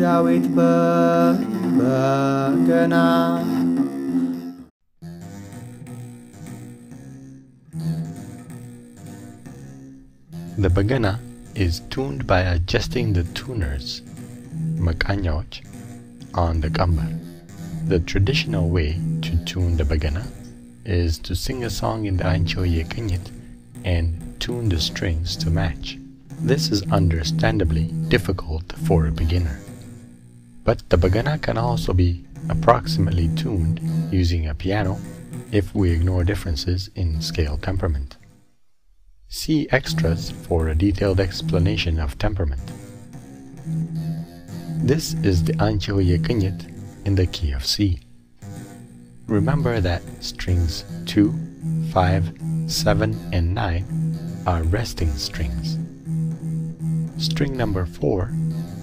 ዳዊት The begena is tuned by adjusting the tuners, መቃኛዎች, on the gamba. The traditional way to tune the begena is to sing a song in the Anchoye Kanyit and tune the strings to match. This is understandably difficult for a beginner. But the begena can also be approximately tuned using a piano if we ignore differences in scale temperament. See extras for a detailed explanation of temperament. This is the Ancho Yekinyit in the key of C. Remember that strings 2, 5, 7, and 9 are resting strings. String number 4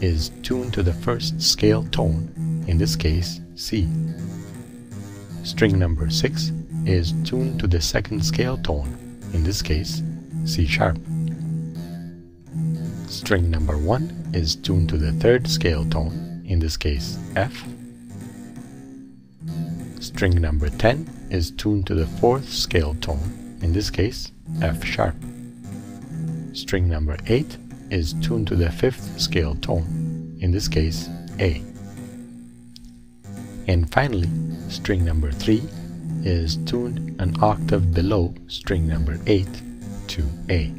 is tuned to the first scale tone, in this case C. String number 6 is tuned to the second scale tone, in this case C sharp. String number 1 is tuned to the third scale tone, in this case F. String number 10 is tuned to the fourth scale tone, in this case F sharp. String number 8 is tuned to the fifth scale tone, in this case A. And finally, string number 3 is tuned an octave below string number 8 to A.